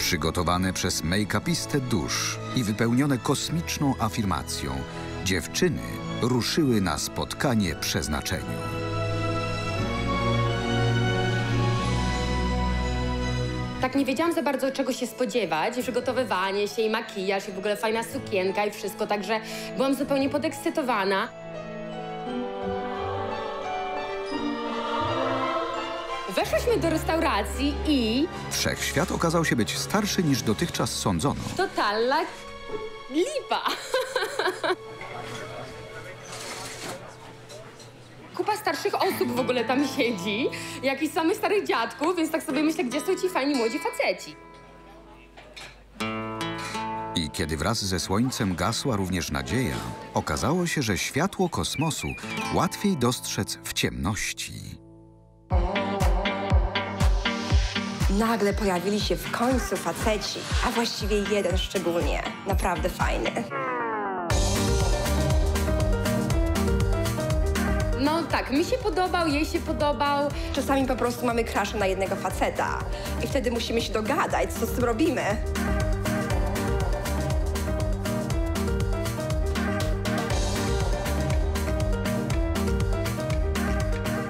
Przygotowane przez make-upistę dusz i wypełnione kosmiczną afirmacją, dziewczyny ruszyły na spotkanie przeznaczeniu. Tak nie wiedziałam za bardzo czego się spodziewać, przygotowywanie się i makijaż i w ogóle fajna sukienka i wszystko, także byłam zupełnie podekscytowana. Weszłyśmy do restauracji i Wszechświat okazał się być starszy niż dotychczas sądzono. totalna lipa. Kupa starszych osób w ogóle tam siedzi, jakichś samych starych dziadków, więc tak sobie myślę, gdzie są ci fajni młodzi faceci. I kiedy wraz ze słońcem gasła również nadzieja, okazało się, że światło kosmosu łatwiej dostrzec w ciemności. Nagle pojawili się w końcu faceci, a właściwie jeden szczególnie, naprawdę fajny. No tak, mi się podobał, jej się podobał. Czasami po prostu mamy krasza na jednego faceta i wtedy musimy się dogadać, co z tym robimy.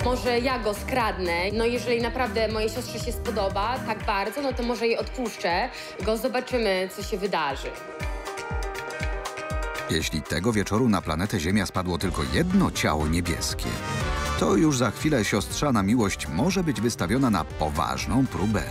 Może ja go skradnę. No jeżeli naprawdę mojej siostrze się spodoba tak bardzo, no to może jej odpuszczę go, zobaczymy, co się wydarzy. Jeśli tego wieczoru na planetę Ziemia spadło tylko jedno ciało niebieskie, to już za chwilę siostrzana miłość może być wystawiona na poważną próbę.